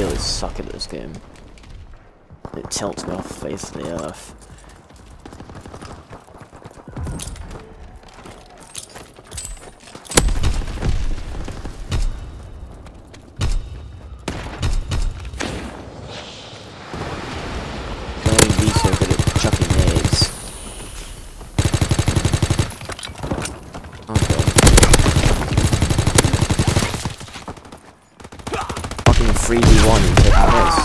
really suck at this game. It tilts me off face of the earth. Can only be so good at chucking nades. Okay. Fucking 3v1 and taking this.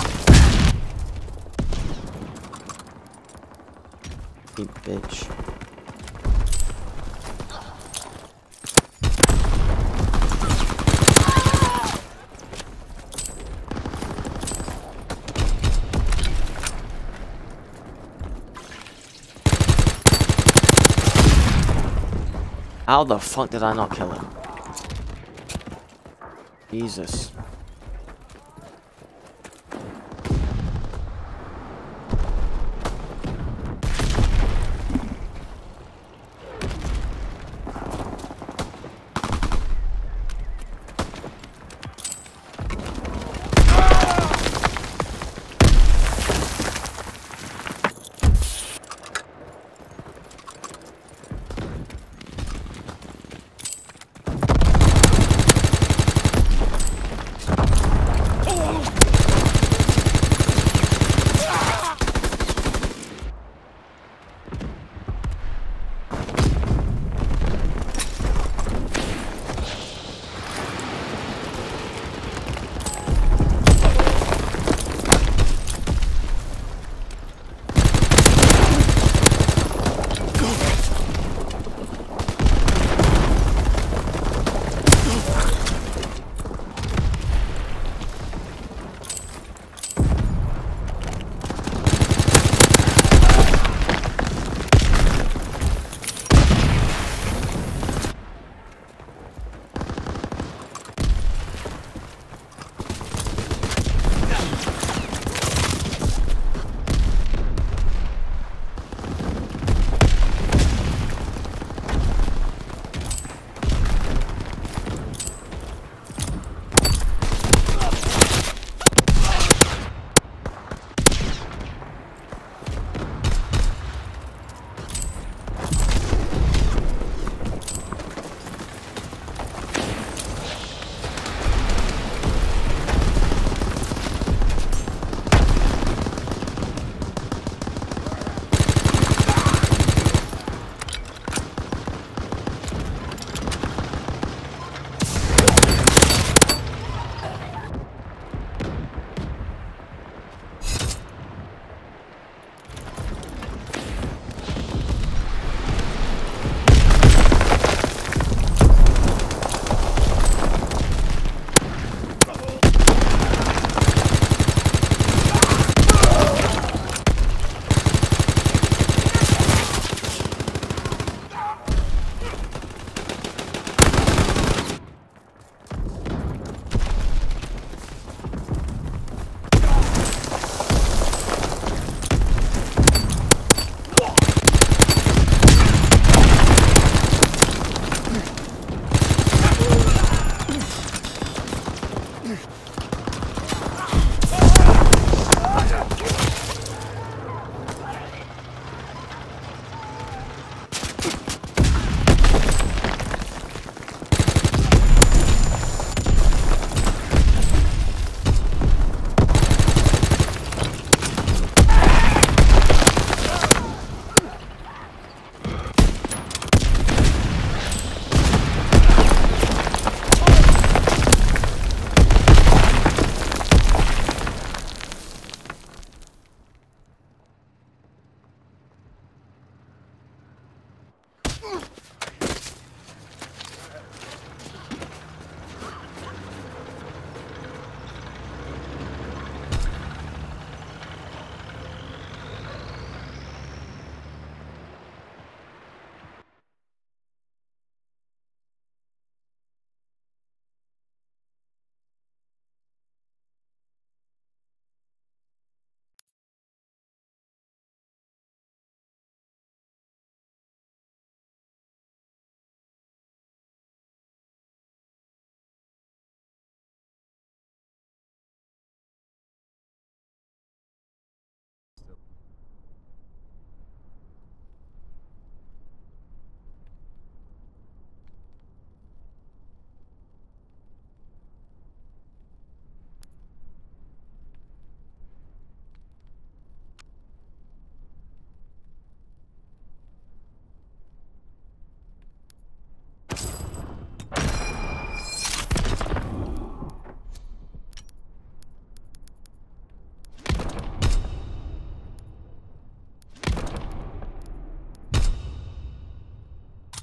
You bitch. How the fuck did I not kill him? Jesus.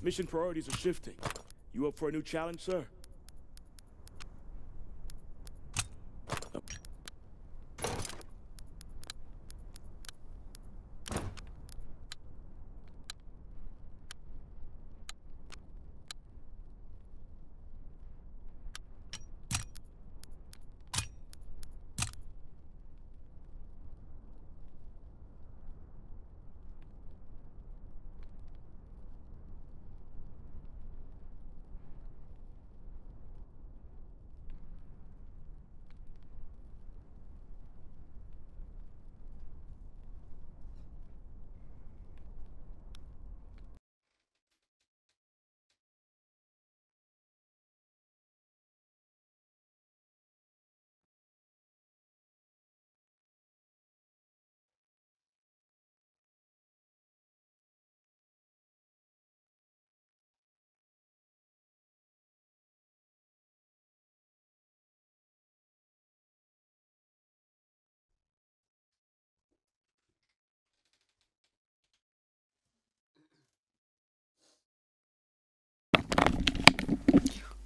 Mission priorities are shifting. You up for a new challenge, sir?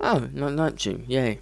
Oh, not lunching. Yay.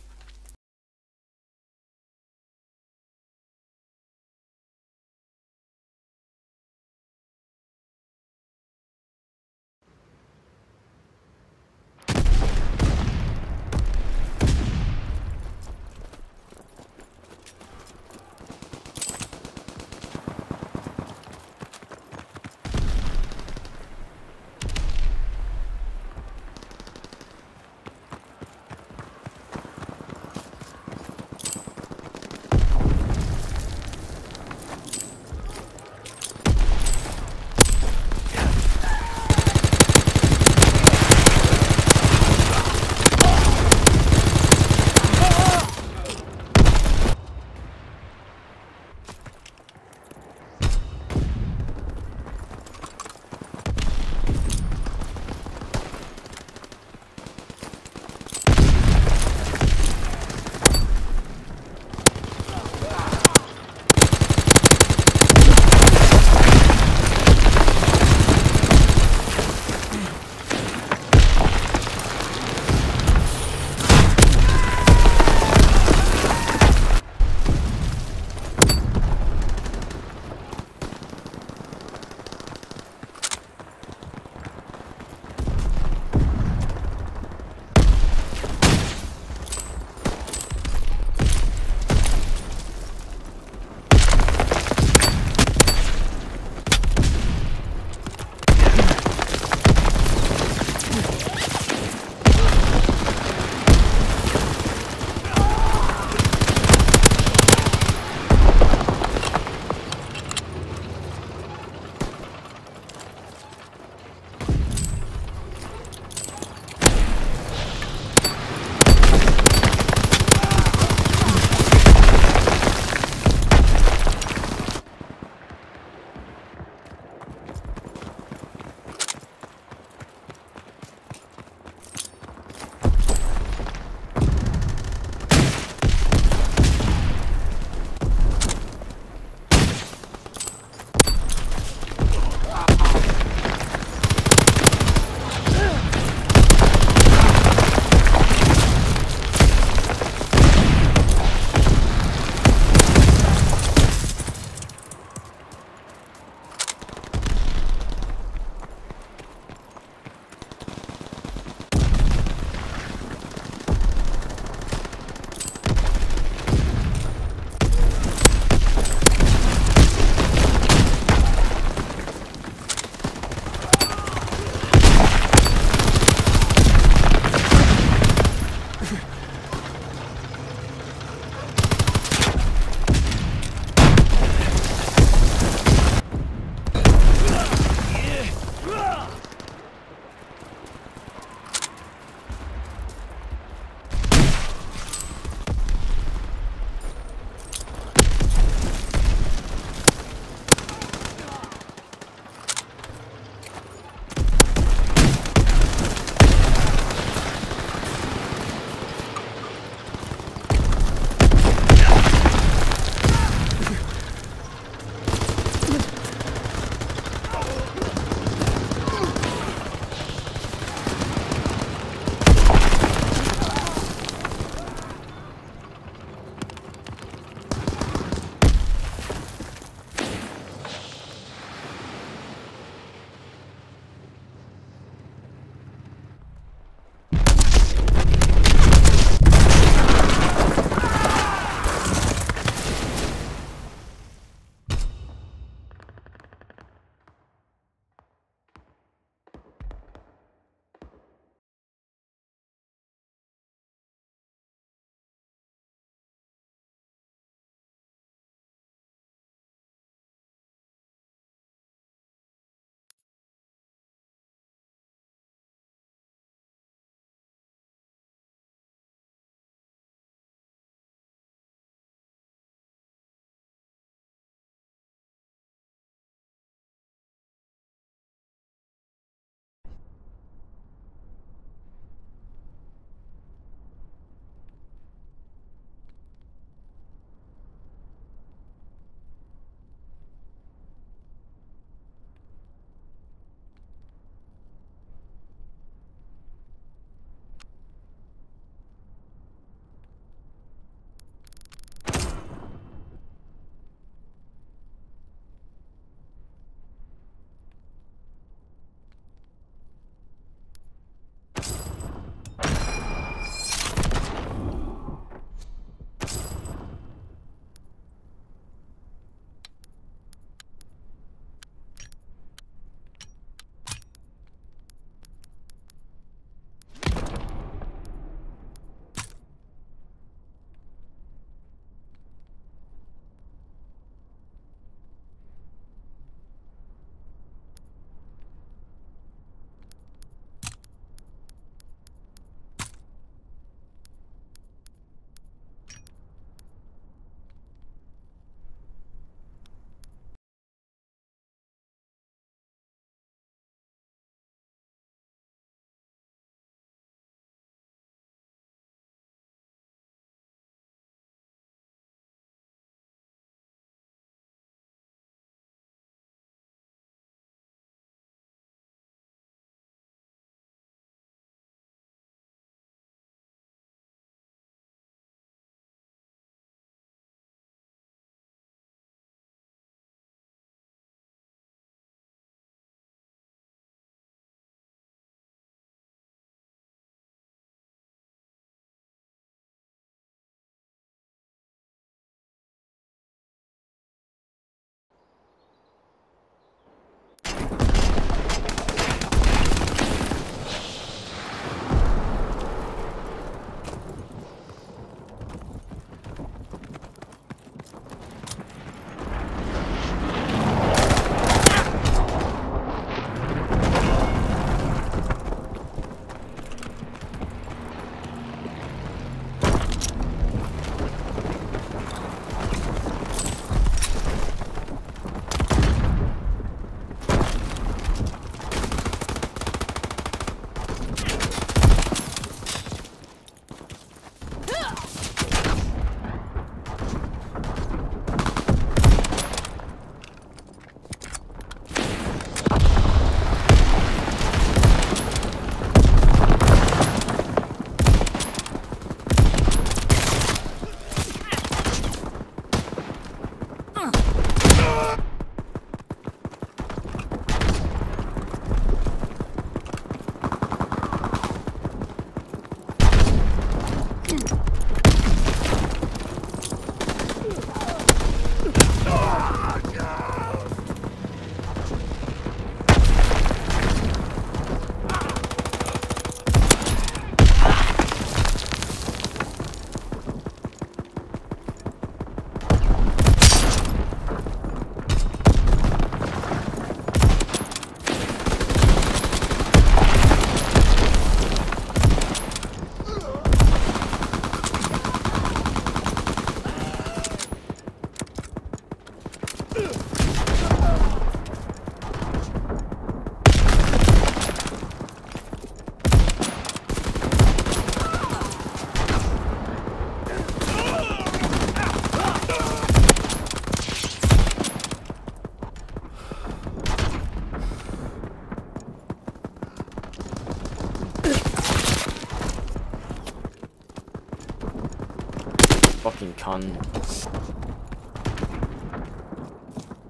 Cunt.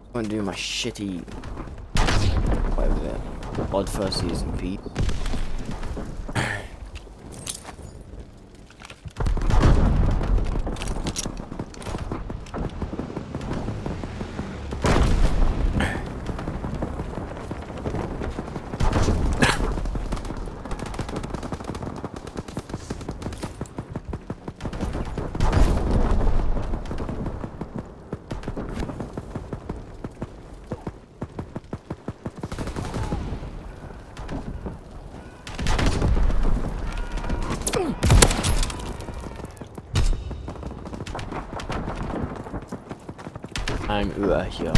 I'm gonna do my shitty whatever odd first season Pete. meinem Öhr hier.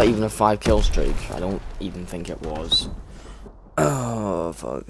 Not even a five kill streak. I don't even think it was. Oh fuck.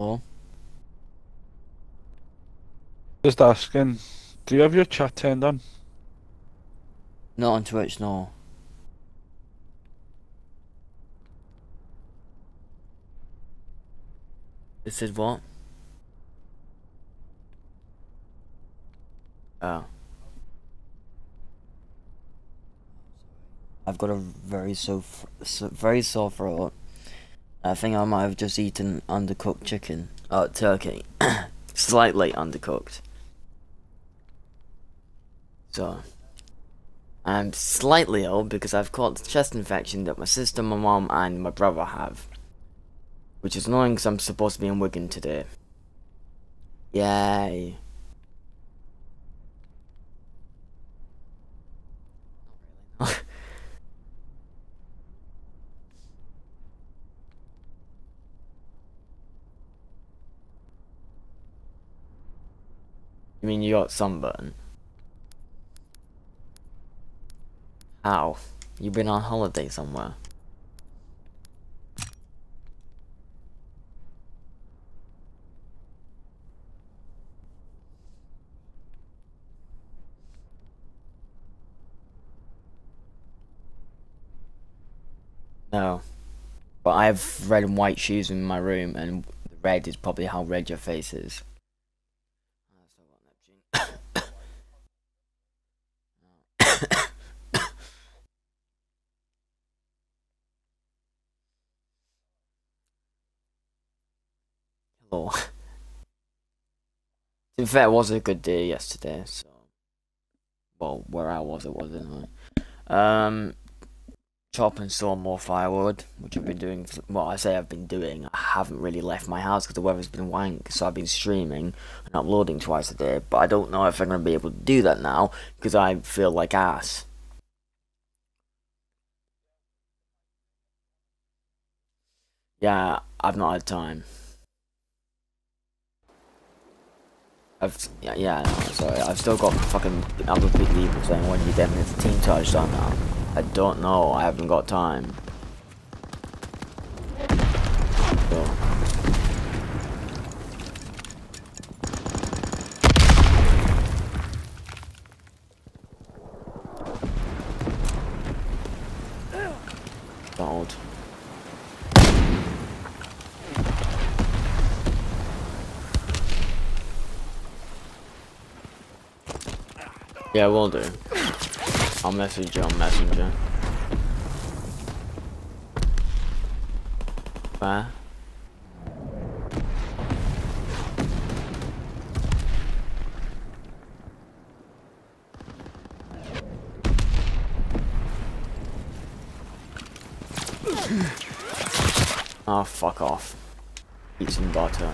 Oh, Just asking, do you have your chat turned on? not on Twitch, no. It said what? Oh. I've got a very so, so very sore throat. I think I might have just eaten undercooked chicken. Oh, turkey. Slightly undercooked. So, I'm slightly ill because I've caught the chest infection that my sister, my mom, and my brother have. Which is annoying because I'm supposed to be in Wigan today. Yay. You mean you got sunburn? How? You been on holiday somewhere? No. But I have red and white shoes in my room, and the red is probably how red your face is. To be fair, it was a good day yesterday, so... Well, where I was, it was anyway. Um, chop and saw more firewood, which I've been doing. Well, I say I've been doing. I haven't really left my house because the weather's been wank, so I've been streaming and uploading twice a day. But I don't know if I'm gonna be able to do that now because I feel like ass. Yeah, I've not had time. I've yeah, yeah no, sorry. I've still got fucking other people saying when you definitely the team touchdown now. I don't know. I haven't got time. Yeah, we'll do. I'll message you on Messenger. Where? Oh, ah, fuck off. Eat some butter.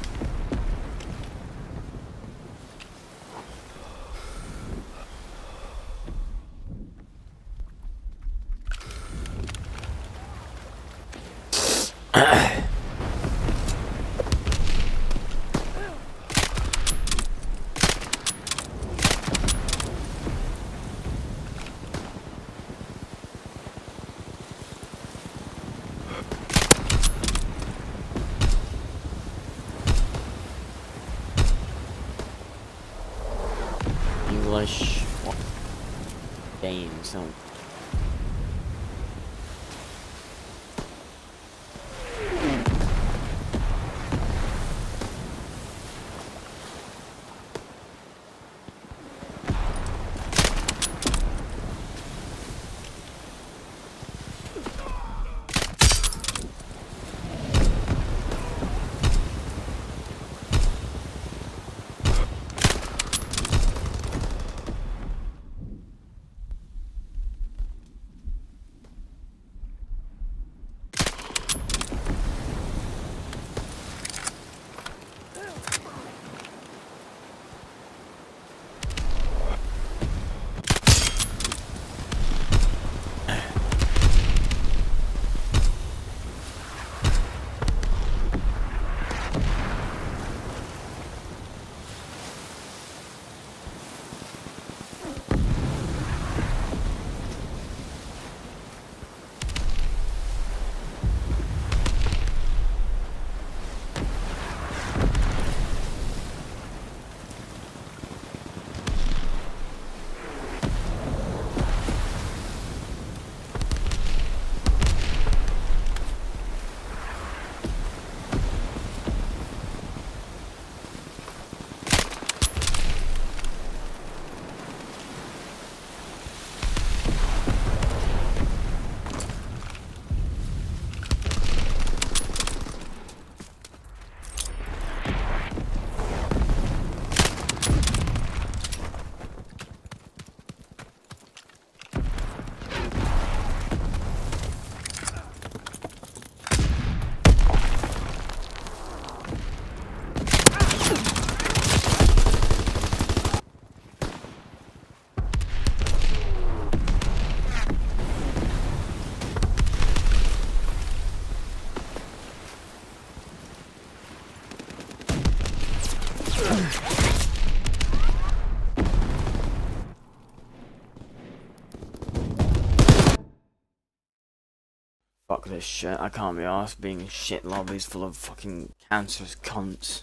Games. Fuck this shit, I can't be arsed being shit lobbies full of fucking cancerous cunts.